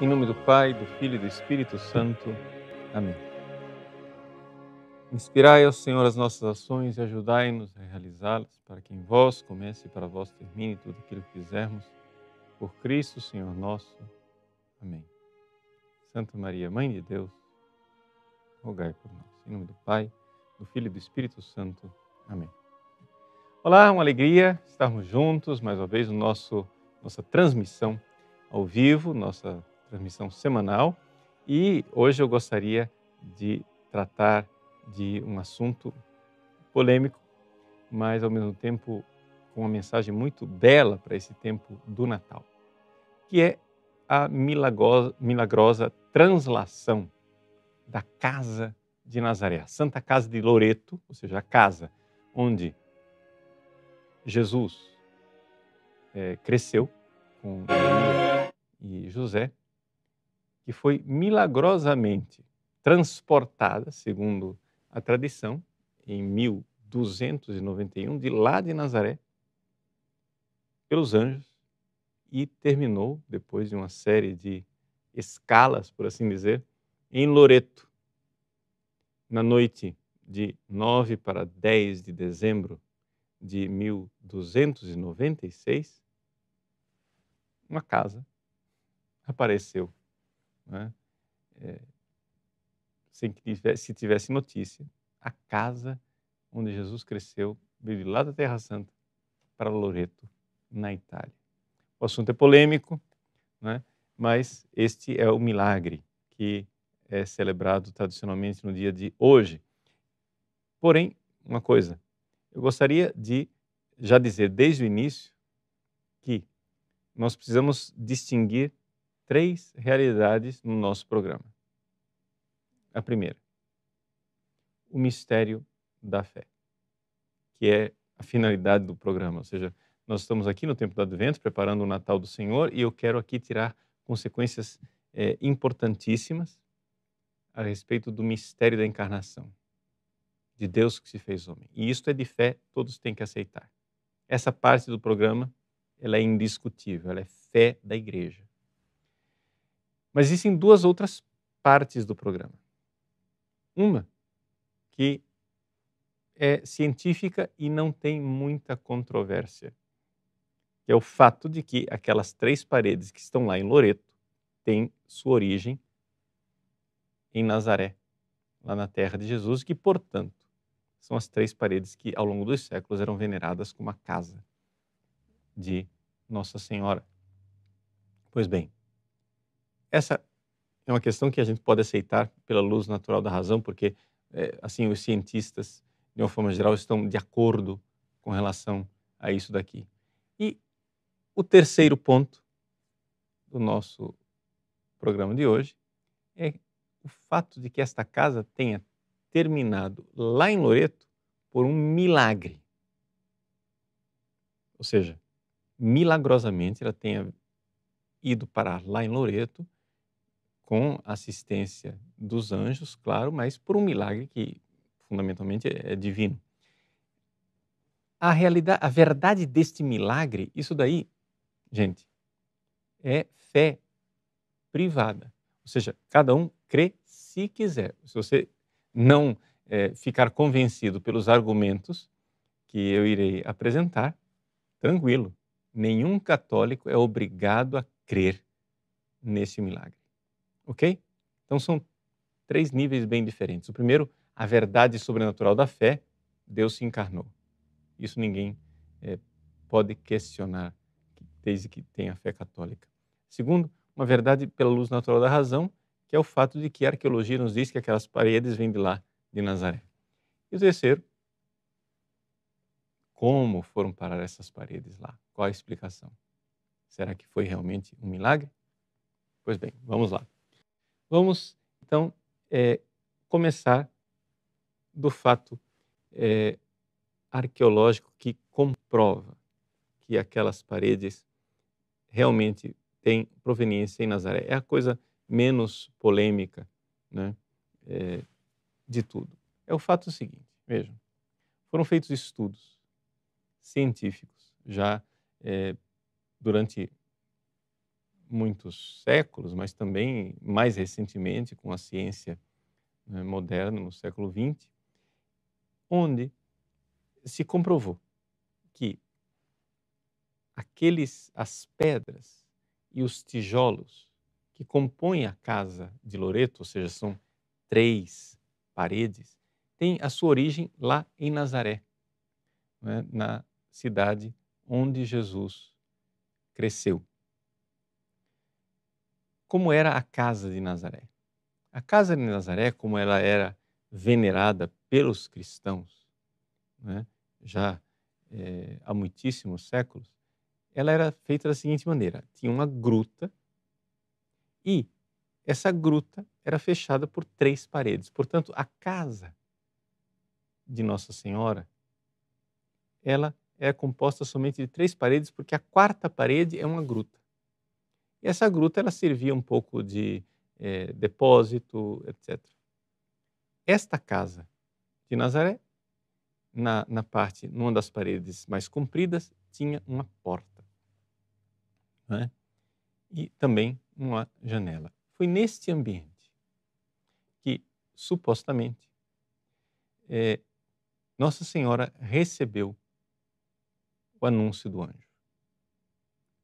Em nome do Pai, do Filho e do Espírito Santo. Amém. Inspirai ao Senhor as nossas ações e ajudai-nos a realizá-las, para que em vós comece e para vós termine tudo aquilo que fizermos. Por Cristo, Senhor nosso. Amém. Santa Maria, Mãe de Deus, rogai por nós. Em nome do Pai, do Filho e do Espírito Santo. Amém. Olá, uma alegria estarmos juntos mais uma vez no nosso nossa transmissão ao vivo, nossa transmissão semanal. E hoje eu gostaria de tratar de um assunto polêmico, mas ao mesmo tempo com uma mensagem muito bela para esse tempo do Natal, que é a milagrosa, milagrosa translação da casa de Nazaré, a Santa Casa de Loreto, ou seja, a casa onde Jesus é, cresceu com Maria e José, que foi milagrosamente transportada, segundo a tradição, em 1291, de lá de Nazaré, pelos anjos, e terminou, depois de uma série de escalas, por assim dizer, em Loreto, na noite de 9 para 10 de dezembro de 1296, uma casa apareceu. Né? É, sem que tivesse, se tivesse notícia, a casa onde Jesus cresceu veio lá da Terra Santa para Loreto, na Itália. O assunto é polêmico, né? mas este é o milagre que é celebrado tradicionalmente no dia de hoje. Porém, uma coisa, eu gostaria de já dizer desde o início que nós precisamos distinguir três realidades no nosso programa. A primeira, o mistério da fé, que é a finalidade do programa, ou seja, nós estamos aqui no tempo do Advento preparando o Natal do Senhor e eu quero aqui tirar consequências é, importantíssimas a respeito do mistério da encarnação, de Deus que se fez homem. E isto é de fé, todos têm que aceitar. Essa parte do programa ela é indiscutível, ela é fé da igreja. Mas existem duas outras partes do programa. Uma que é científica e não tem muita controvérsia, que é o fato de que aquelas três paredes que estão lá em Loreto têm sua origem em Nazaré, lá na terra de Jesus, que, portanto, são as três paredes que, ao longo dos séculos, eram veneradas como a casa de Nossa Senhora. Pois bem, essa é uma questão que a gente pode aceitar pela luz natural da razão, porque é, assim os cientistas, de uma forma geral, estão de acordo com relação a isso daqui. E o terceiro ponto do nosso programa de hoje é o fato de que esta casa tenha terminado lá em Loreto por um milagre. Ou seja, milagrosamente ela tenha ido parar lá em Loreto com assistência dos anjos, claro, mas por um milagre que fundamentalmente é divino. A realidade, a verdade deste milagre, isso daí, gente, é fé privada. Ou seja, cada um crê se quiser. Se você não é, ficar convencido pelos argumentos que eu irei apresentar, tranquilo, nenhum católico é obrigado a crer nesse milagre. Ok? Então são três níveis bem diferentes. O primeiro, a verdade sobrenatural da fé, Deus se encarnou. Isso ninguém é, pode questionar desde que tenha fé católica. Segundo, uma verdade pela luz natural da razão, que é o fato de que a arqueologia nos diz que aquelas paredes vêm de lá, de Nazaré. E o terceiro, como foram parar essas paredes lá? Qual a explicação? Será que foi realmente um milagre? Pois bem, vamos lá. Vamos, então, é, começar do fato é, arqueológico que comprova que aquelas paredes realmente têm proveniência em Nazaré. É a coisa menos polêmica né, é, de tudo. É o fato seguinte: vejam, foram feitos estudos científicos já é, durante muitos séculos, mas também mais recentemente com a ciência né, moderna, no século XX, onde se comprovou que aqueles as pedras e os tijolos que compõem a casa de Loreto, ou seja, são três paredes, têm a sua origem lá em Nazaré, né, na cidade onde Jesus cresceu. Como era a casa de Nazaré? A casa de Nazaré, como ela era venerada pelos cristãos, né, já é, há muitíssimos séculos, ela era feita da seguinte maneira: tinha uma gruta e essa gruta era fechada por três paredes. Portanto, a casa de Nossa Senhora, ela é composta somente de três paredes, porque a quarta parede é uma gruta. E essa gruta ela servia um pouco de é, depósito, etc. Esta casa de Nazaré, na, na parte, numa das paredes mais compridas, tinha uma porta. Né? E também uma janela. Foi neste ambiente que, supostamente, é, Nossa Senhora recebeu o anúncio do anjo.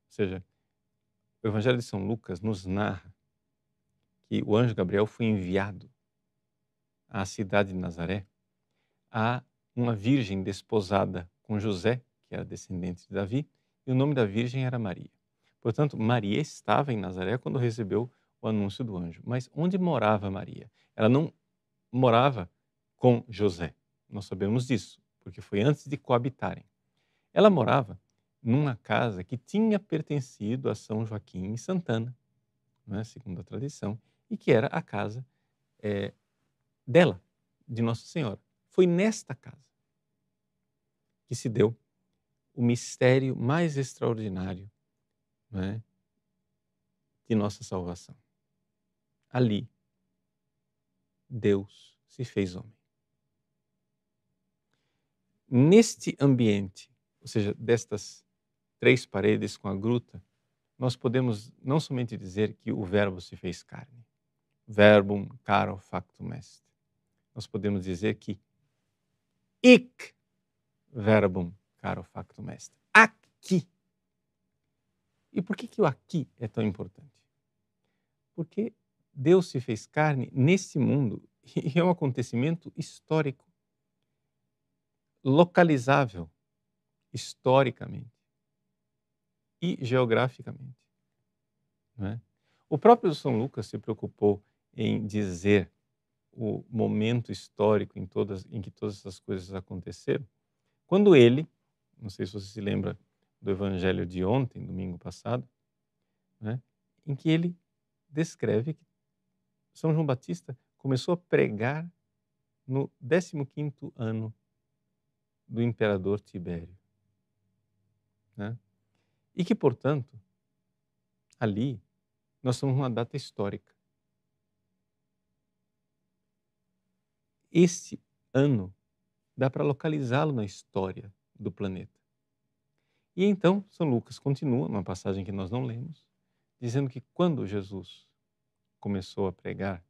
Ou seja, o Evangelho de São Lucas nos narra que o anjo Gabriel foi enviado à cidade de Nazaré a uma virgem desposada com José, que era descendente de Davi, e o nome da virgem era Maria. Portanto, Maria estava em Nazaré quando recebeu o anúncio do anjo. Mas onde morava Maria? Ela não morava com José. Nós sabemos disso, porque foi antes de coabitarem. Ela morava numa casa que tinha pertencido a São Joaquim e Santana, né, segundo a tradição, e que era a casa é, dela, de Nossa Senhora. Foi nesta casa que se deu o mistério mais extraordinário né, de nossa salvação. Ali, Deus se fez homem. Neste ambiente ou seja, destas três paredes com a gruta, nós podemos não somente dizer que o Verbo se fez carne, verbum caro factum est. Nós podemos dizer que ic verbum caro factum est. Aqui. E por que, que o aqui é tão importante? Porque Deus se fez carne nesse mundo e é um acontecimento histórico, localizável historicamente e geograficamente. É? O próprio São Lucas se preocupou em dizer o momento histórico em, todas, em que todas essas coisas aconteceram, quando ele, não sei se você se lembra do evangelho de ontem, domingo passado, né, em que ele descreve que São João Batista começou a pregar no 15º ano do imperador Tibério. Né? E que, portanto, ali nós estamos numa data histórica. Este ano dá para localizá-lo na história do planeta. E então, São Lucas continua, numa passagem que nós não lemos, dizendo que quando Jesus começou a pregar,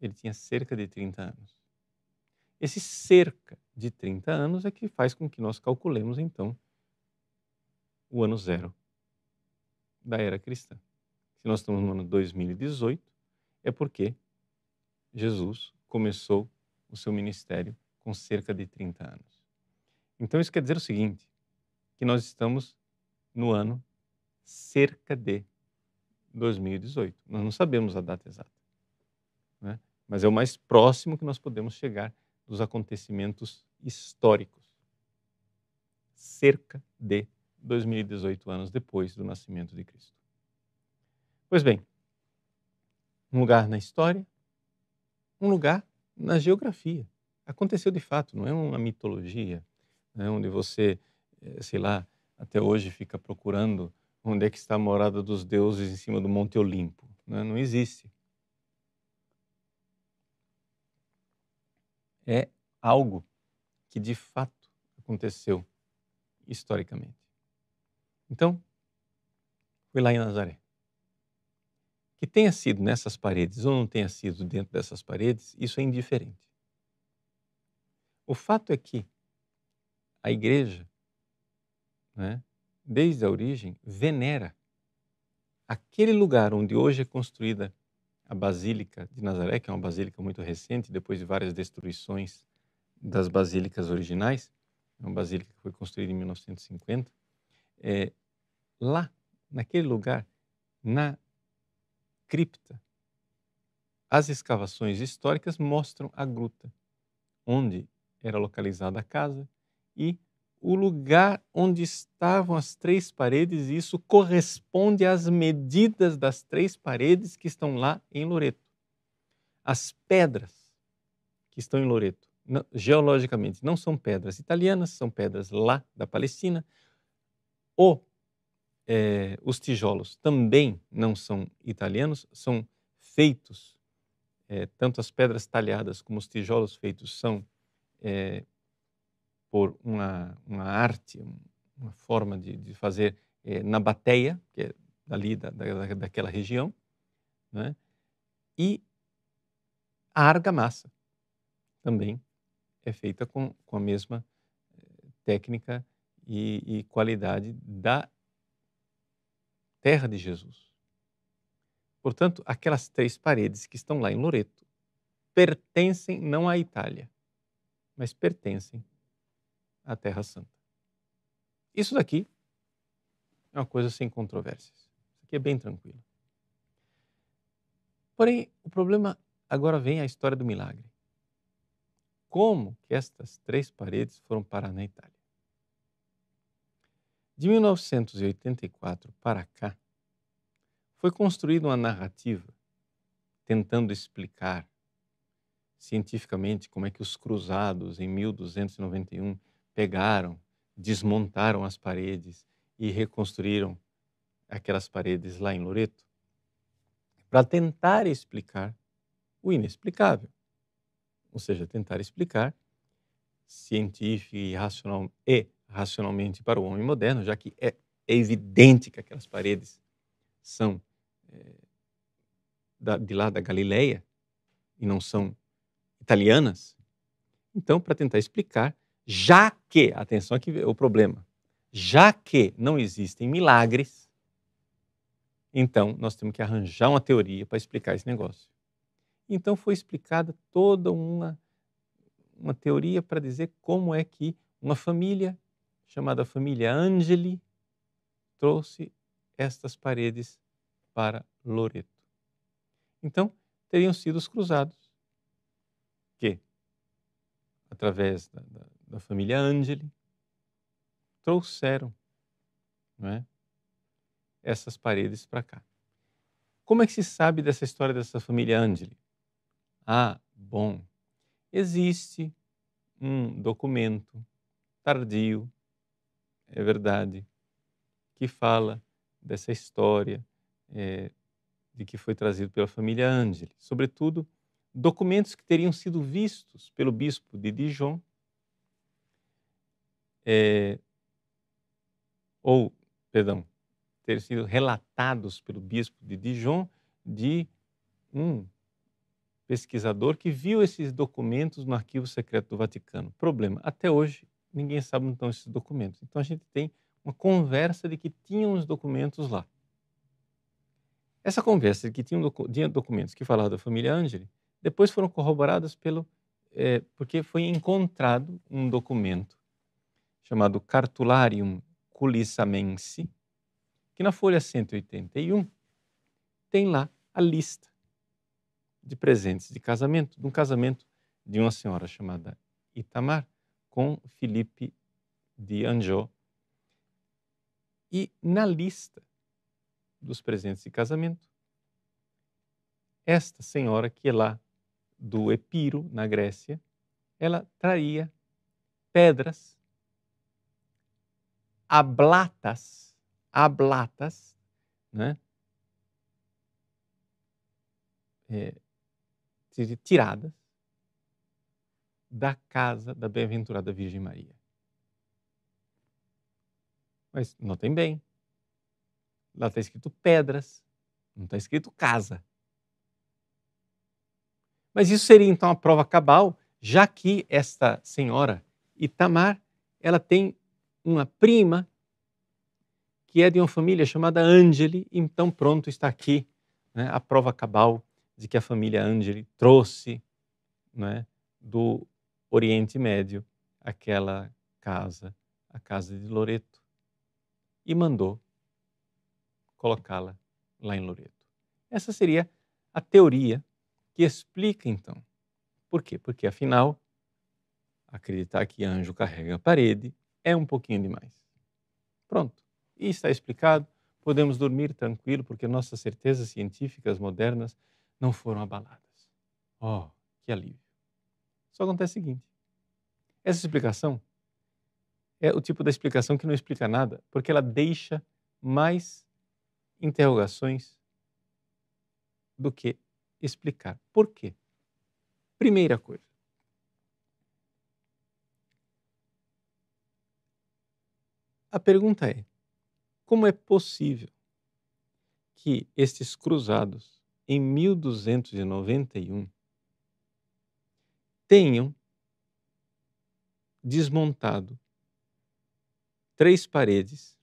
ele tinha cerca de 30 anos. Esse cerca de 30 anos é que faz com que nós calculemos, então, o ano zero da era cristã. Se nós estamos no ano 2018, é porque Jesus começou o seu ministério com cerca de 30 anos. Então isso quer dizer o seguinte, que nós estamos no ano cerca de 2018. Nós não sabemos a data exata, né? mas é o mais próximo que nós podemos chegar dos acontecimentos históricos. Cerca de 2018 anos depois do nascimento de Cristo. Pois bem, um lugar na história, um lugar na geografia. Aconteceu de fato, não é uma mitologia, né, onde você, eh, sei lá, até hoje fica procurando onde é que está a morada dos deuses em cima do Monte Olimpo. Né? Não existe. É algo que de fato aconteceu historicamente. Então, fui lá em Nazaré. Que tenha sido nessas paredes ou não tenha sido dentro dessas paredes, isso é indiferente. O fato é que a igreja, né, desde a origem, venera aquele lugar onde hoje é construída a Basílica de Nazaré, que é uma basílica muito recente, depois de várias destruições das basílicas originais, é uma basílica que foi construída em 1950. É, lá, naquele lugar, na cripta, as escavações históricas mostram a gruta, onde era localizada a casa e o lugar onde estavam as três paredes, e isso corresponde às medidas das três paredes que estão lá em Loreto. As pedras que estão em Loreto, geologicamente, não são pedras italianas, são pedras lá da Palestina. O, é, os tijolos também não são italianos, são feitos, é, tanto as pedras talhadas como os tijolos feitos são é, por uma, uma arte, uma forma de, de fazer é, na bateia, que é dali da, da, daquela região, né? e a argamassa também é feita com, com a mesma eh, técnica e, e qualidade da terra de Jesus. Portanto, aquelas três paredes que estão lá em Loreto pertencem não à Itália, mas pertencem à Terra Santa. Isso daqui é uma coisa sem controvérsias. Isso aqui é bem tranquilo. Porém, o problema agora vem a história do milagre. Como que estas três paredes foram parar na Itália? De 1984 para cá, foi construída uma narrativa tentando explicar cientificamente como é que os cruzados em 1291 pegaram, desmontaram as paredes e reconstruíram aquelas paredes lá em Loreto, para tentar explicar o inexplicável. Ou seja, tentar explicar científica e, racional, e racionalmente para o homem moderno, já que é, é evidente que aquelas paredes são é, da, de lá da Galileia e não são italianas. Então, para tentar explicar, já que, atenção aqui é o problema, já que não existem milagres, então nós temos que arranjar uma teoria para explicar esse negócio. Então foi explicada toda uma, uma teoria para dizer como é que uma família chamada família Angeli trouxe estas paredes para Loreto. Então, teriam sido os cruzados que, através da, da, da família Angeli, trouxeram não é, essas paredes para cá. Como é que se sabe dessa história dessa família Angeli? Ah, bom, existe um documento tardio, é verdade, que fala dessa história é, de que foi trazido pela família Angeli. Sobretudo, documentos que teriam sido vistos pelo bispo de Dijon é, ou, perdão, ter sido relatados pelo bispo de Dijon de um pesquisador que viu esses documentos no arquivo secreto do Vaticano. Problema, até hoje ninguém sabe onde estão esses documentos. Então a gente tem uma conversa de que tinham os documentos lá. Essa conversa de que tinham documentos que falavam da família Angeli, depois foram corroboradas pelo, é, porque foi encontrado um documento chamado Cartularium Culissamense, que na folha 181 tem lá a lista de presentes de casamento, de um casamento de uma senhora chamada Itamar com Felipe de Anjou. E na lista dos presentes de casamento, esta senhora que é lá do Epiro, na Grécia, ela traria pedras ablatas, ablatas, né? É, tiradas da casa da bem-aventurada Virgem Maria. Mas notem bem, lá está escrito pedras, Não está escrito casa. Mas isso seria então a prova cabal, já que esta senhora Itamar, ela tem uma prima que é de uma família chamada Angeli, então pronto está aqui né, a prova cabal de que a família Angeli trouxe né, do Oriente Médio aquela casa, a casa de Loreto, e mandou colocá-la lá em Loreto. Essa seria a teoria que explica então. Por quê? Porque afinal, acreditar que anjo carrega a parede é um pouquinho demais. Pronto. E está explicado. Podemos dormir tranquilo porque nossas certezas científicas modernas não foram abaladas. Oh, que alívio. Só acontece o seguinte: essa explicação é o tipo da explicação que não explica nada, porque ela deixa mais interrogações do que explicar. Por quê? Primeira coisa. A pergunta é: como é possível que estes cruzados, em 1291, tenham desmontado três paredes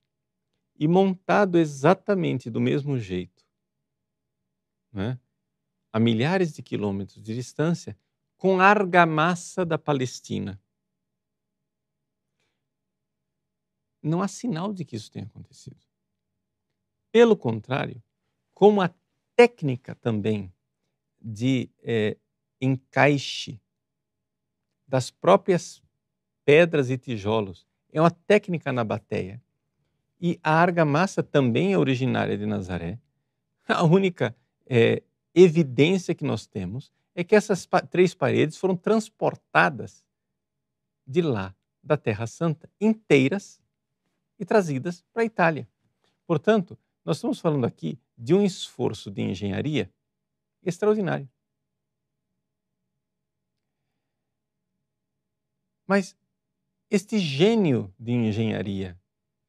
e montado exatamente do mesmo jeito, né? a milhares de quilômetros de distância, com argamassa da Palestina. Não há sinal de que isso tenha acontecido. Pelo contrário, como a técnica também de é, encaixe das próprias pedras e tijolos é uma técnica na bateia. E a argamassa também é originária de Nazaré. A única é, evidência que nós temos é que essas três paredes foram transportadas de lá, da Terra Santa, inteiras e trazidas para a Itália. Portanto, nós estamos falando aqui de um esforço de engenharia extraordinário. Mas este gênio de engenharia,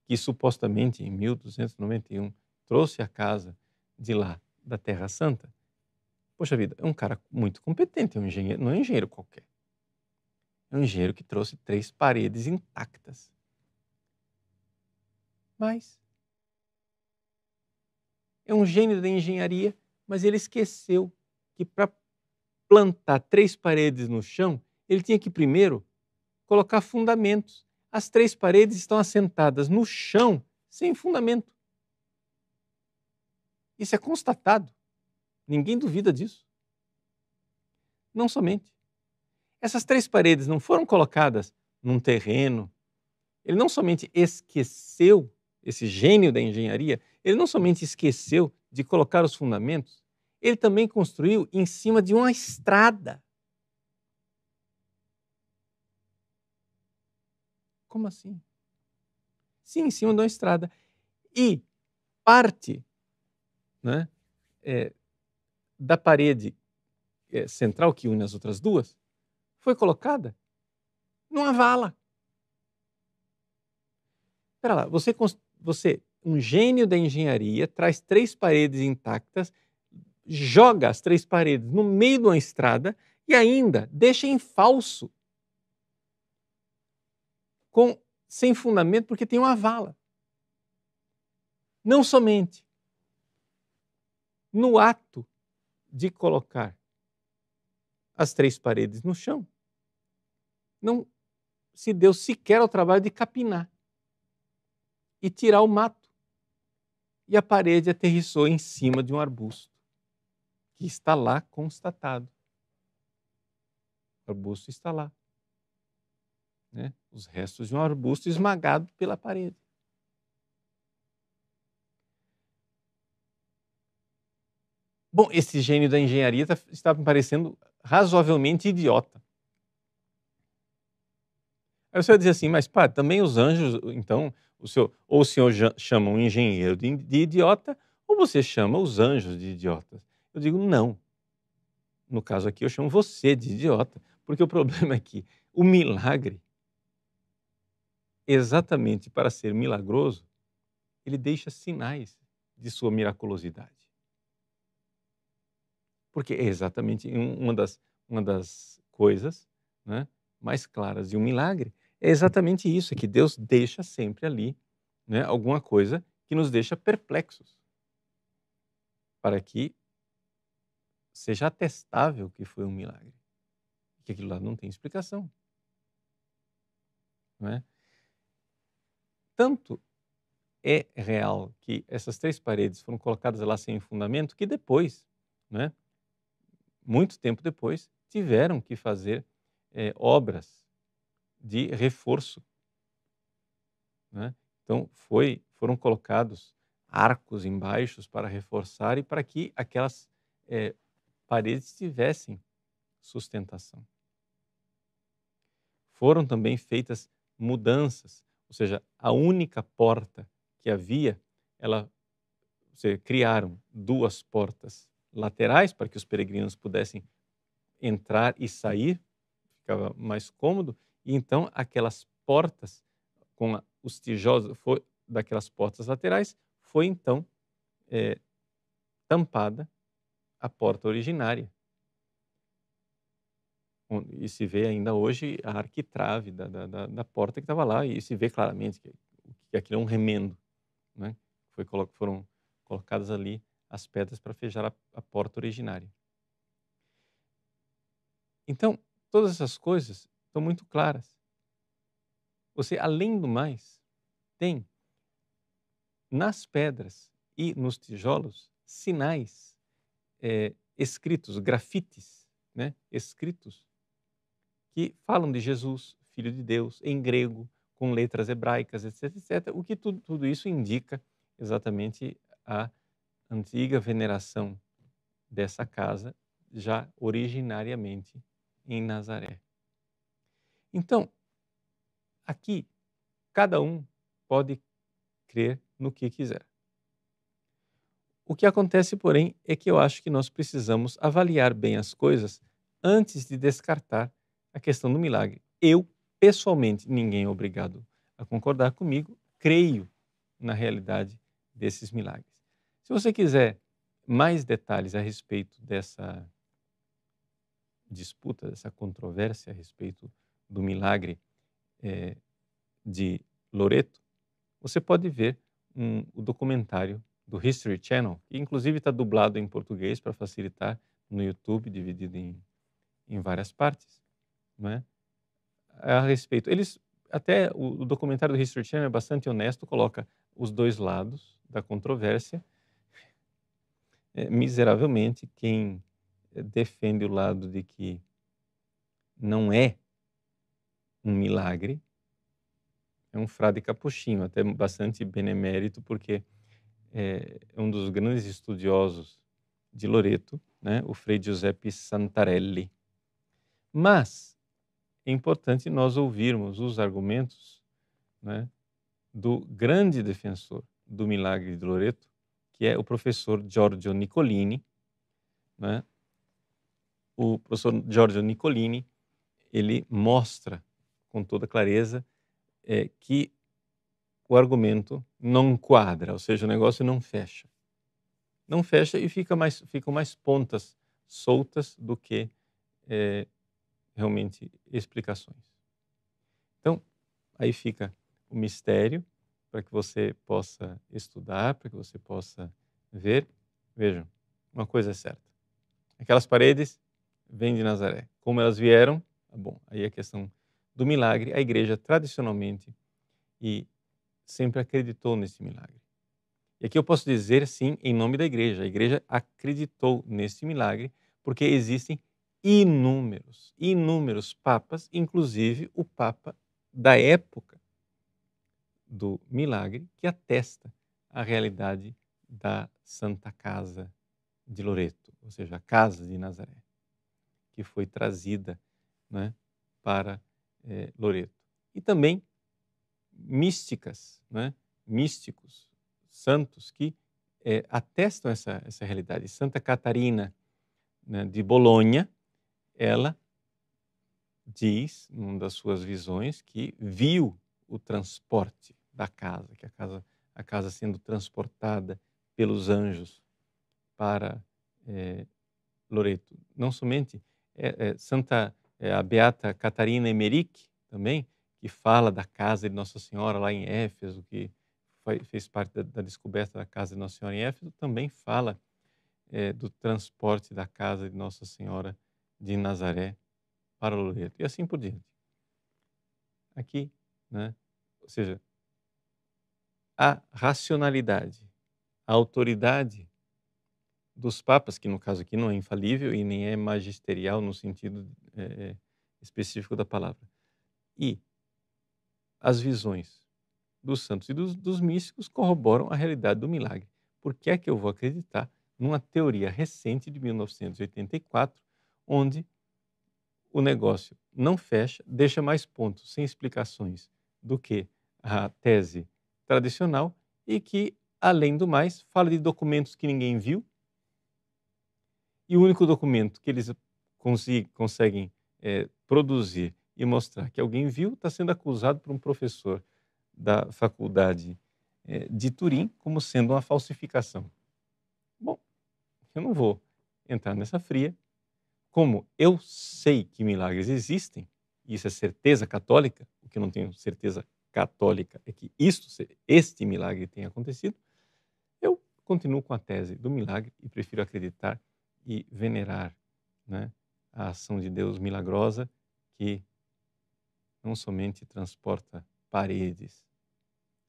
que supostamente em 1291 trouxe a casa de lá, da Terra Santa, Poxa vida, é um cara muito competente, é um engenheiro, não é um engenheiro qualquer. É um engenheiro que trouxe três paredes intactas. Mas é um gênio da engenharia, mas ele esqueceu que para plantar três paredes no chão, ele tinha que primeiro colocar fundamentos. As três paredes estão assentadas no chão sem fundamento. Isso é constatado. Ninguém duvida disso. Não somente. Essas três paredes não foram colocadas num terreno. Ele não somente esqueceu, esse gênio da engenharia, ele não somente esqueceu de colocar os fundamentos, ele também construiu em cima de uma estrada. Como assim? Sim, em cima de uma estrada. E parte né, é, da parede eh, central que une as outras duas foi colocada numa vala. Espera lá, você, você, um gênio da engenharia, traz três paredes intactas, joga as três paredes no meio de uma estrada e ainda deixa em falso, com, sem fundamento, porque tem uma vala. Não somente no ato de colocar as três paredes no chão, não se deu sequer ao trabalho de capinar e tirar o mato. E a parede aterrissou em cima de um arbusto, que está lá constatado. O arbusto está lá. Né? Os restos de um arbusto esmagado pela parede. Bom, esse gênio da engenharia tá, me parecendo razoavelmente idiota. Aí você vai dizer assim, mas pá, também os anjos, então, o senhor, ou o senhor chama um engenheiro de, de idiota, ou você chama os anjos de idiotas. Eu digo, não. No caso aqui, eu chamo você de idiota, porque o problema é que o milagre, exatamente para ser milagroso, ele deixa sinais de sua miraculosidade. Porque é exatamente uma das, uma das coisas né, mais claras de um milagre. É exatamente isso, é que Deus deixa sempre ali né, alguma coisa que nos deixa perplexos. Para que seja atestável que foi um milagre. Que aquilo lá não tem explicação. Não é? Tanto é real que essas três paredes foram colocadas lá sem fundamento que depois, né, muito tempo depois, tiveram que fazer é, obras de reforço. Né? Então foi, foram colocados arcos embaixo para reforçar e para que aquelas é, paredes tivessem sustentação. Foram também feitas mudanças, ou seja, a única porta que havia, ela seja, criaram duas portas laterais para que os peregrinos pudessem entrar e sair, ficava mais cômodo, e então aquelas portas com os tijolos foi, daquelas portas laterais foi então é, tampada a porta originária. E se vê ainda hoje a arquitrave da, da, da porta que estava lá, e se vê claramente que, que aquilo é um remendo. Né? Foi, foram colocadas ali as pedras para fechar a, a porta originária. Então, todas essas coisas estão muito claras. Você, além do mais, tem nas pedras e nos tijolos sinais é, escritos, grafites, né, escritos, que falam de Jesus, Filho de Deus, em grego, com letras hebraicas, etc, etc. O que tudo, tudo isso indica exatamente a antiga veneração dessa casa, já originariamente em Nazaré. Então, aqui, cada um pode crer no que quiser. O que acontece, porém, é que eu acho que nós precisamos avaliar bem as coisas antes de descartar a questão do milagre. Eu, pessoalmente, ninguém é obrigado a concordar comigo, creio na realidade desses milagres. Se você quiser mais detalhes a respeito dessa disputa, dessa controvérsia a respeito do milagre é, de Loreto, você pode ver um, o documentário do History Channel, que inclusive está dublado em português para facilitar no YouTube, dividido em, em várias partes, não é? A respeito, eles até o, o documentário do History Channel é bastante honesto, coloca os dois lados da controvérsia. É, miseravelmente, quem defende o lado de que não é um milagre é um frade capuchinho, até bastante benemérito, porque é, é um dos grandes estudiosos de Loreto, né, o Frei Giuseppe Santarelli. Mas é importante nós ouvirmos os argumentos né, do grande defensor do milagre de Loreto, que é o professor Giorgio Nicolini. Né? O professor Giorgio Nicolini ele mostra com toda clareza é, que o argumento não quadra, ou seja, o negócio não fecha. Não fecha e fica mais, ficam mais pontas soltas do que é, realmente explicações. Então, aí fica o mistério para que você possa estudar, para que você possa ver. Vejam, uma coisa é certa. Aquelas paredes vêm de Nazaré. Como elas vieram, tá bom, aí é a questão do milagre. A igreja tradicionalmente e sempre acreditou nesse milagre. E aqui eu posso dizer sim em nome da igreja. A igreja acreditou nesse milagre porque existem inúmeros, inúmeros papas, inclusive o papa da época do milagre, que atesta a realidade da Santa Casa de Loreto, ou seja, a Casa de Nazaré, que foi trazida né, para é, Loreto. E também místicas, né? místicos, santos que é, atestam essa, essa realidade. Santa Catarina né, de Bolonha, ela diz, numa das suas visões, que viu o transporte da casa, que a casa, a casa sendo transportada pelos anjos para é, Loreto. Não somente é, é, Santa é, a Beata Catarina Emerick também, que fala da casa de Nossa Senhora lá em Éfeso, que foi, fez parte da, da, descoberta da casa de Nossa Senhora em Éfeso, também fala é, do transporte da casa de Nossa Senhora de Nazaré para Loreto e assim por diante. Aqui, né? ou seja, a racionalidade, a autoridade dos papas, que no caso aqui não é infalível e nem é magisterial no sentido é, específico da palavra, e as visões dos santos e dos, dos místicos corroboram a realidade do milagre. Por que é que eu vou acreditar numa teoria recente de 1984, onde o negócio não fecha, deixa mais pontos sem explicações do que a tese tradicional e que, além do mais, fala de documentos que ninguém viu, e o único documento que eles conseguem é, produzir e mostrar que alguém viu está sendo acusado por um professor da faculdade é, de Turim como sendo uma falsificação. Bom, eu não vou entrar nessa fria. Como eu sei que milagres existem, isso é certeza católica, o que eu não tenho certeza católica é que isto, este milagre tenha acontecido, eu continuo com a tese do milagre e prefiro acreditar e venerar né, a ação de Deus milagrosa que não somente transporta paredes,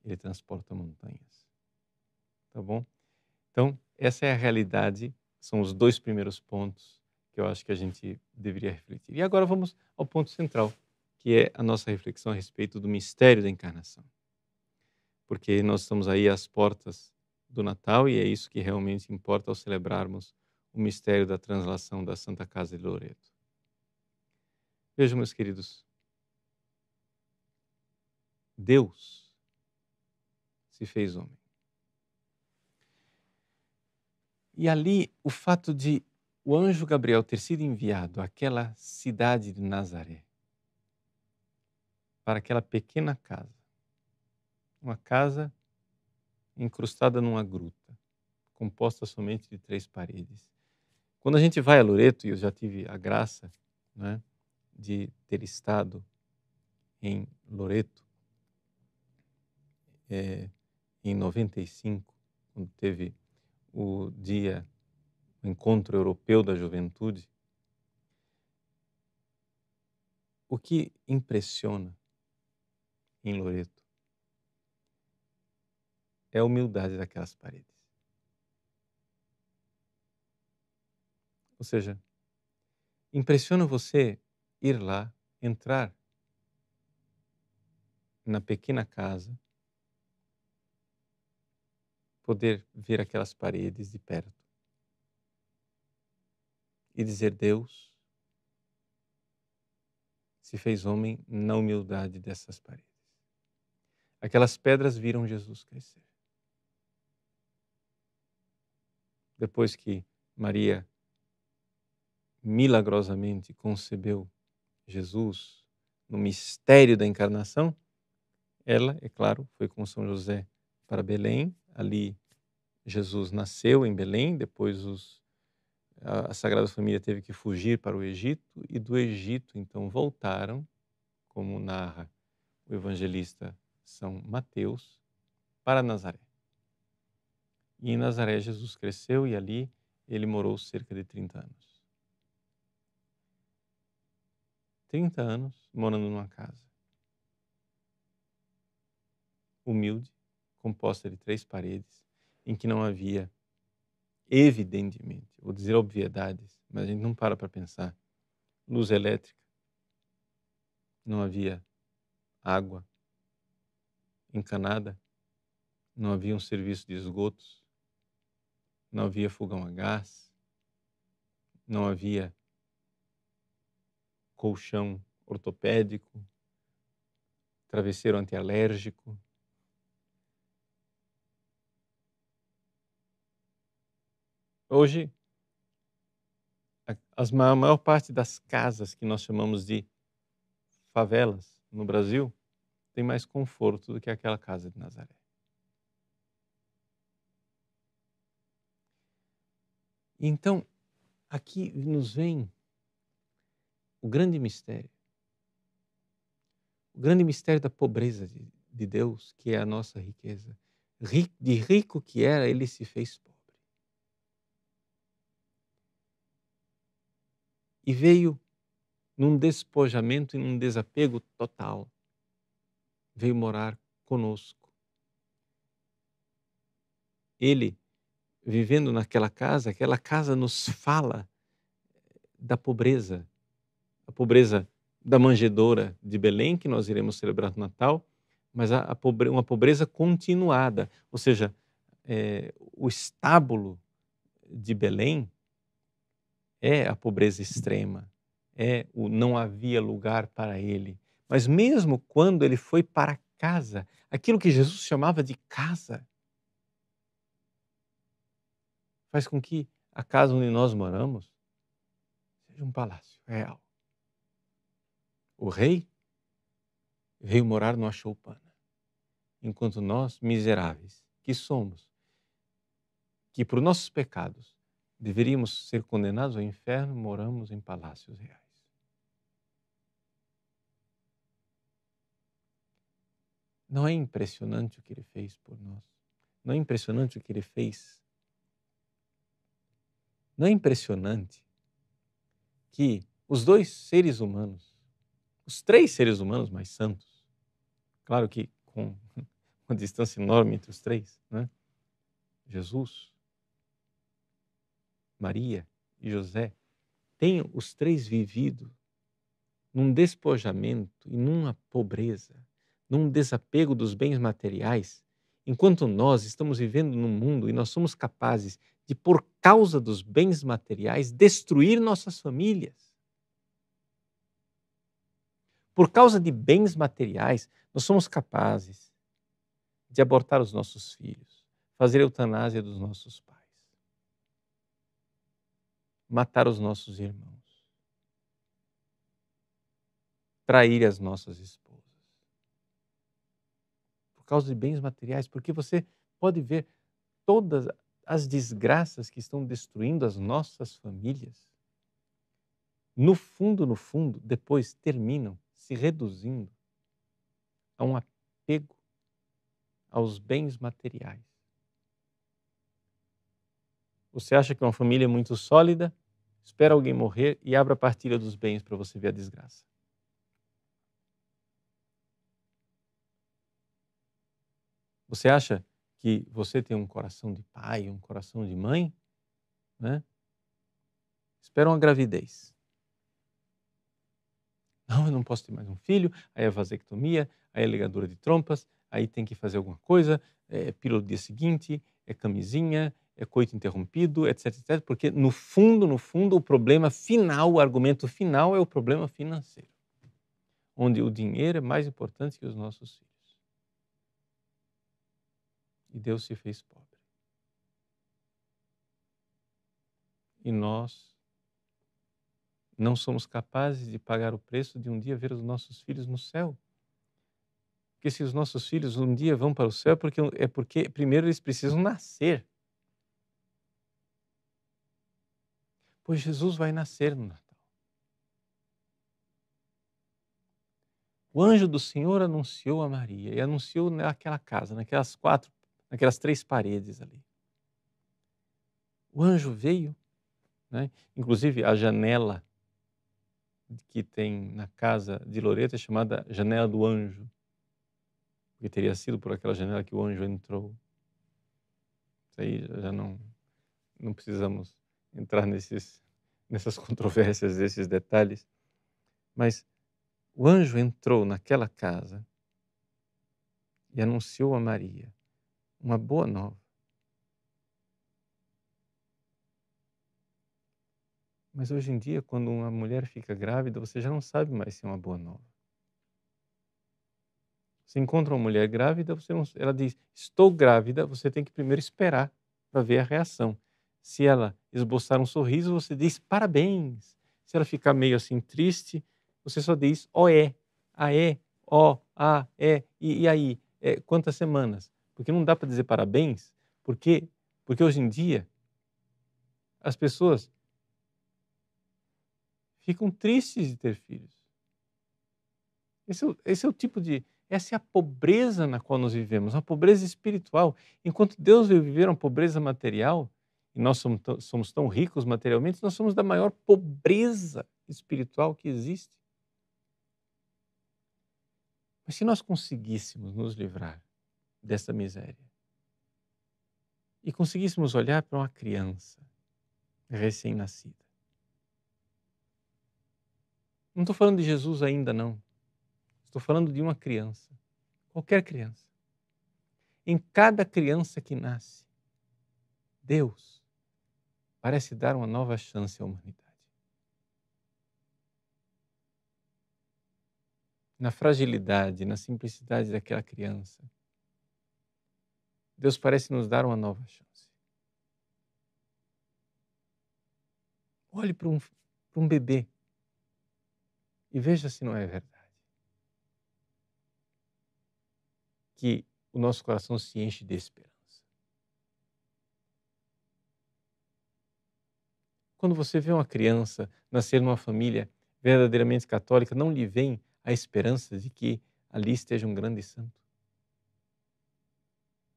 ele transporta montanhas. Tá bom? Então, essa é a realidade, são os dois primeiros pontos que eu acho que a gente deveria refletir. E agora vamos ao ponto central, que é a nossa reflexão a respeito do mistério da encarnação. Porque nós estamos aí às portas do Natal e é isso que realmente importa ao celebrarmos o mistério da translação da Santa Casa de Loreto. Vejam, meus queridos, Deus se fez homem. E ali o fato de o anjo Gabriel ter sido enviado àquela cidade de Nazaré, para aquela pequena casa, uma casa incrustada numa gruta, composta somente de três paredes, quando a gente vai a Loreto, e eu já tive a graça né, de ter estado em Loreto é, em 95, quando teve o dia, o encontro europeu da juventude, o que impressiona em Loreto é a humildade daquelas paredes. Ou seja, impressiona você ir lá, entrar na pequena casa, poder ver aquelas paredes de perto e dizer: Deus se fez homem na humildade dessas paredes. Aquelas pedras viram Jesus crescer. Depois que Maria milagrosamente concebeu Jesus no mistério da encarnação, ela, é claro, foi com São José para Belém. Ali Jesus nasceu em Belém, depois os, a, Sagrada Família teve que fugir para o Egito e do Egito então voltaram, como narra o evangelista São Mateus, para Nazaré. E em Nazaré Jesus cresceu e ali ele morou cerca de 30 anos. 30 anos morando numa casa. Humilde, composta de três paredes, em que não havia, evidentemente, vou dizer obviedades, mas a gente não para para pensar, luz elétrica, não havia água encanada, não havia um serviço de esgotos, não havia fogão a gás, não havia colchão ortopédico, travesseiro antialérgico. Hoje, a maior parte das casas que nós chamamos de favelas no Brasil tem mais conforto do que aquela casa de Nazaré. Então, aqui nos vem o grande mistério. O grande mistério da pobreza de, de Deus, que é a nossa riqueza. De rico que era, ele se fez pobre. E veio num despojamento e num desapego total. Veio morar conosco. Ele, vivendo naquela casa, aquela casa nos fala da pobreza, a pobreza da manjedoura de Belém, que nós iremos celebrar no Natal, mas a, a pobre, uma pobreza continuada, ou seja, é, o estábulo de Belém é a pobreza extrema, é o não havia lugar para ele. Mas mesmo quando ele foi para casa, aquilo que Jesus chamava de casa, faz com que a casa onde nós moramos seja um palácio real. O rei veio morar no Achoupana, enquanto nós, miseráveis que somos, que por nossos pecados deveríamos ser condenados ao inferno, moramos em palácios reais. Não é impressionante o que ele fez por nós? Não é impressionante o que ele fez? Não é impressionante que os dois seres humanos os três seres humanos mais santos. Claro que com uma distância enorme entre os três, né? Jesus, Maria e José, têm os três vivido num despojamento e numa pobreza, num desapego dos bens materiais, enquanto nós estamos vivendo num mundo e nós somos capazes de, por causa dos bens materiais, destruir nossas famílias. Por causa de bens materiais, nós somos capazes de abortar os nossos filhos, fazer eutanásia dos nossos pais, matar os nossos irmãos, trair as nossas esposas. Por causa de bens materiais, porque você pode ver todas as desgraças que estão destruindo as nossas famílias. No fundo, no fundo, depois terminam se reduzindo a um apego aos bens materiais. Você acha que uma família é muito sólida? Espera alguém morrer e abra a partilha dos bens para você ver a desgraça. Você acha que você tem um coração de pai, um coração de mãe? Né? Espera uma gravidez. Não, eu não posso ter mais um filho, aí é vasectomia, aí é ligadura de trompas, aí tem que fazer alguma coisa, é pílula do dia seguinte, é camisinha, é coito interrompido, etc, etc, porque no fundo, no fundo, o problema final, o argumento final é o problema financeiro, onde o dinheiro é mais importante que os nossos filhos. E Deus se fez pobre. E nós não somos capazes de pagar o preço de um dia ver os nossos filhos no céu. Porque se os nossos filhos um dia vão para o céu, é porque, é porque primeiro eles precisam nascer. Pois Jesus vai nascer no Natal. O anjo do Senhor anunciou a Maria e anunciou naquela casa, naquelas quatro, naquelas três paredes ali. O anjo veio, né? inclusive a janela que tem na casa de Loreto é chamada Janela do Anjo, porque teria sido por aquela janela que o anjo entrou. Isso aí já não, não precisamos entrar nesses, nessas controvérsias, esses detalhes. Mas o anjo entrou naquela casa e anunciou a Maria uma boa nova. Mas hoje em dia, quando uma mulher fica grávida, você já não sabe mais se é uma boa nova. Você encontra uma mulher grávida, você não, ela diz: Estou grávida, você tem que primeiro esperar para ver a reação. Se ela esboçar um sorriso, você diz parabéns. Se ela ficar meio assim triste, você só diz ó é, a é, ó, a, é, e, e aí? É, quantas semanas? Porque não dá para dizer parabéns, porque, porque hoje em dia as pessoas ficam tristes de ter filhos. Esse é, esse é o tipo de. Essa é a pobreza na qual nós vivemos, uma pobreza espiritual. Enquanto Deus veio viver uma pobreza material, e nós somos, somos tão ricos materialmente, nós somos da maior pobreza espiritual que existe. Mas se nós conseguíssemos nos livrar dessa miséria e conseguíssemos olhar para uma criança recém-nascida, não estou falando de Jesus ainda, não. Estou falando de uma criança, qualquer criança. Em cada criança que nasce, Deus parece dar uma nova chance à humanidade. Na fragilidade, na simplicidade daquela criança, Deus parece nos dar uma nova chance. Olhe para um, para um bebê e veja se não é verdade. Que o nosso coração se enche de esperança. Quando você vê uma criança nascer numa família verdadeiramente católica, não lhe vem a esperança de que ali esteja um grande santo?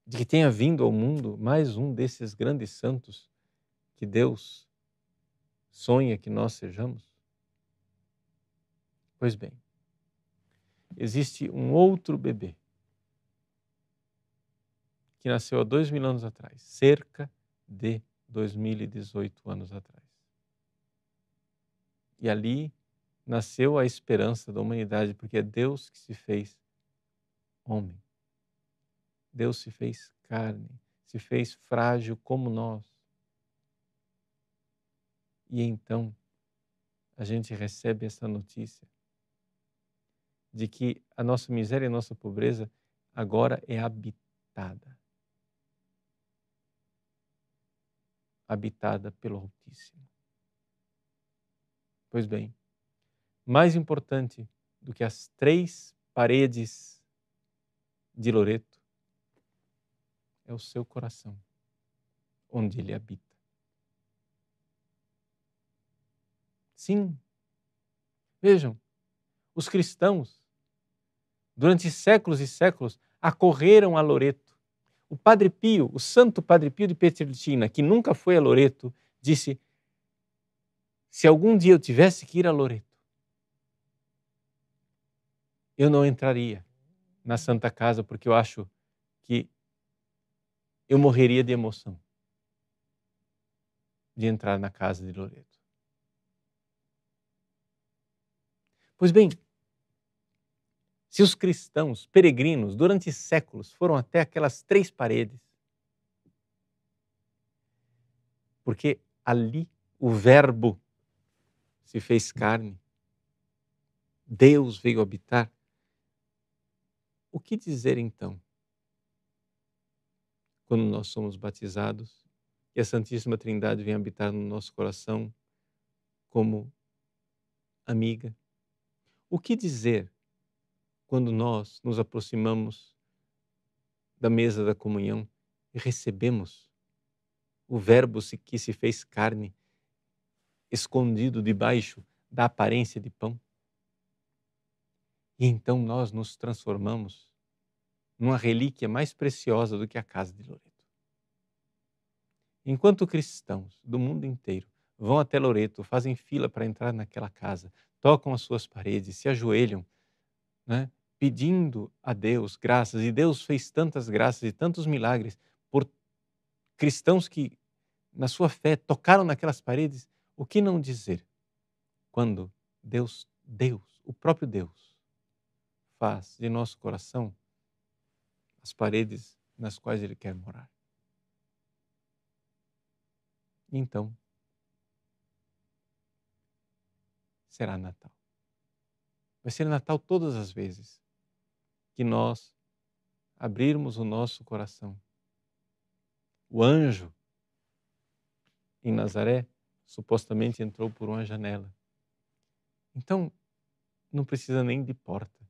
De que tenha vindo ao mundo mais um desses grandes santos que Deus sonha que nós sejamos? Pois bem, existe um outro bebê que nasceu há dois mil anos atrás, cerca de 2018 anos atrás. E ali nasceu a esperança da humanidade, porque é Deus que se fez homem. Deus se fez carne, se fez frágil como nós. E então a gente recebe essa notícia de que a nossa miséria e a nossa pobreza agora é habitada. Habitada pelo Altíssimo. Pois bem, mais importante do que as três paredes de Loreto é o seu coração, onde ele habita. Sim, vejam, os cristãos durante séculos e séculos, acorreram a Loreto. O Padre Pio, o Santo Padre Pio de Petrelcina, que nunca foi a Loreto, disse: Se algum dia eu tivesse que ir a Loreto, eu não entraria na Santa Casa porque eu acho que eu morreria de emoção de entrar na casa de Loreto. Pois bem, se os cristãos peregrinos durante séculos foram até aquelas três paredes, porque ali o Verbo se fez carne, Deus veio habitar. O que dizer então? Quando nós somos batizados e a Santíssima Trindade vem habitar no nosso coração como amiga. O que dizer quando nós nos aproximamos da mesa da comunhão e recebemos o Verbo que se fez carne, escondido debaixo da aparência de pão. E então nós nos transformamos numa relíquia mais preciosa do que a casa de Loreto. Enquanto cristãos do mundo inteiro vão até Loreto, fazem fila para entrar naquela casa, tocam as suas paredes, se ajoelham, né, pedindo a Deus graças, e Deus fez tantas graças e tantos milagres por cristãos que, na sua fé, tocaram naquelas paredes, o que não dizer quando Deus, Deus, o próprio Deus, faz de nosso coração as paredes nas quais Ele quer morar? Então, será Natal. Vai ser Natal todas as vezes que nós abrirmos o nosso coração. O anjo em Nazaré supostamente entrou por uma janela. Então, não precisa nem de porta.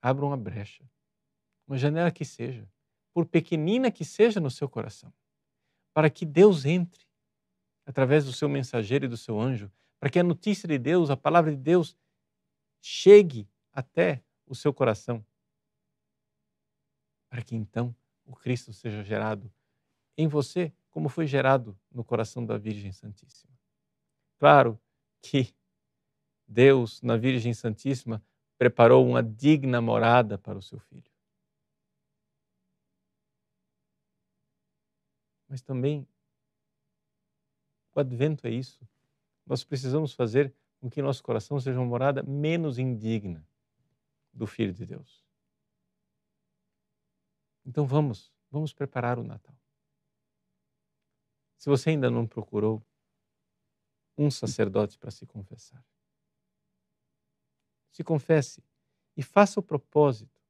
Abra uma brecha, uma janela que seja, por pequenina que seja no seu coração, para que Deus entre através do seu mensageiro e do seu anjo, para que a notícia de Deus, a palavra de Deus, chegue até o seu coração, para que então o Cristo seja gerado em você, como foi gerado no coração da Virgem Santíssima. Claro que Deus, na Virgem Santíssima, preparou uma digna morada para o seu filho. Mas também o advento é isso. Nós precisamos fazer com que nosso coração seja uma morada menos indigna do Filho de Deus. Então vamos, vamos preparar o Natal. Se você ainda não procurou um sacerdote para se confessar, se confesse e faça o propósito.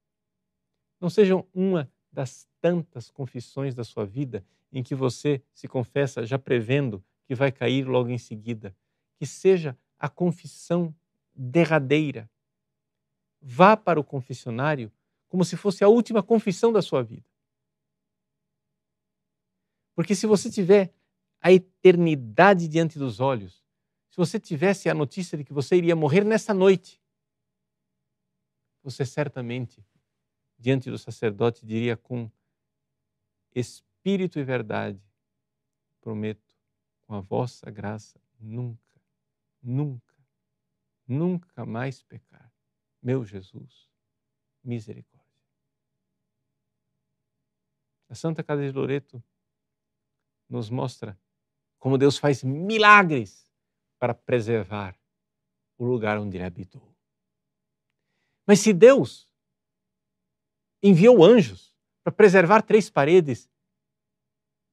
Não sejam uma das tantas confissões da sua vida em que você se confessa já prevendo que vai cair logo em seguida. Que seja a confissão derradeira. Vá para o confessionário como se fosse a última confissão da sua vida. Porque se você tiver a eternidade diante dos olhos, se você tivesse a notícia de que você iria morrer nessa noite, você certamente, diante do sacerdote, diria com espírito e verdade: prometo, com a vossa graça, nunca, nunca, nunca mais pecar. Meu Jesus, misericórdia. A Santa Casa de Loreto nos mostra como Deus faz milagres para preservar o lugar onde ele habitou. Mas se Deus enviou anjos para preservar três paredes,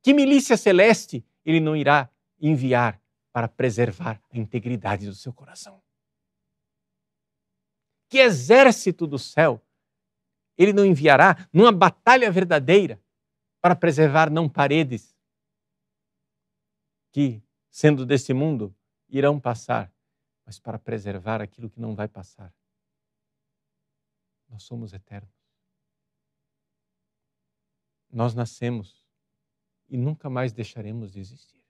que milícia celeste ele não irá enviar para preservar a integridade do seu coração? Que exército do céu ele não enviará numa batalha verdadeira para preservar não paredes que, sendo desse mundo, irão passar, mas para preservar aquilo que não vai passar nós somos eternos. Nós nascemos e nunca mais deixaremos de existir.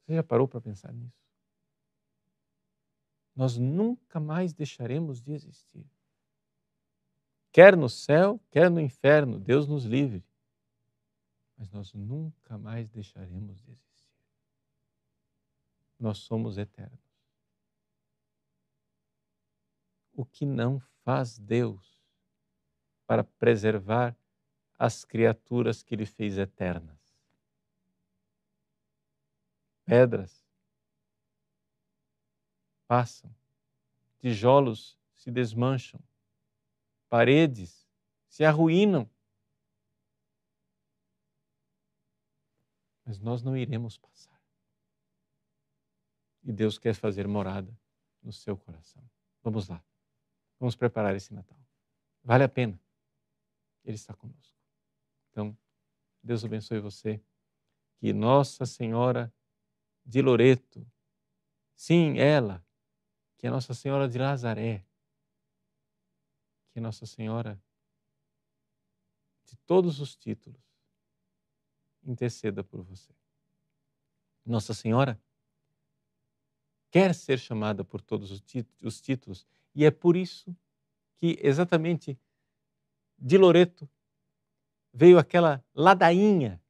Você já parou para pensar nisso? Nós nunca mais deixaremos de existir. Quer no céu, quer no inferno, Deus nos livre. Mas nós nunca mais deixaremos de existir. Nós somos eternos o que não faz Deus para preservar as criaturas que Ele fez eternas. Pedras passam, tijolos se desmancham, paredes se arruinam. Mas nós não iremos passar. E Deus quer fazer morada no seu coração. Vamos lá. Vamos preparar esse Natal. Vale a pena. Ele está conosco. Então, Deus abençoe você. Que Nossa Senhora de Loreto, sim, ela, que é Nossa Senhora de Nazaré, que Nossa Senhora de todos os títulos, interceda por você. Nossa Senhora quer ser chamada por todos os títulos e é por isso que exatamente de Loreto veio aquela ladainha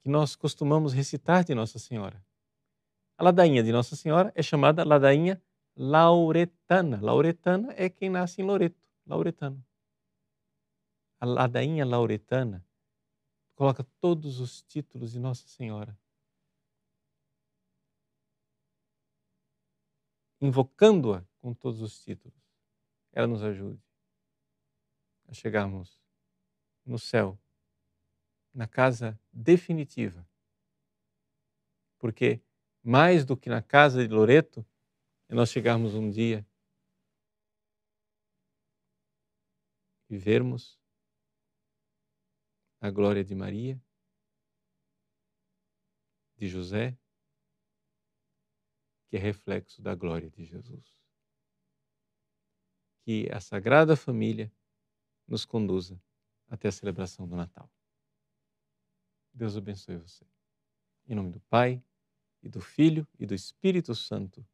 que nós costumamos recitar de Nossa Senhora. A ladainha de Nossa Senhora é chamada ladainha lauretana. Lauretana é quem nasce em Loreto, lauretano. A ladainha lauretana coloca todos os títulos de Nossa Senhora invocando-a com todos os títulos, ela nos ajude a chegarmos no céu, na casa definitiva. Porque mais do que na casa de Loreto, é nós chegarmos um dia e vermos a glória de Maria, de José, que é reflexo da glória de Jesus. Que a Sagrada Família nos conduza até a celebração do Natal. Deus abençoe você. Em nome do Pai, e do Filho e do Espírito Santo.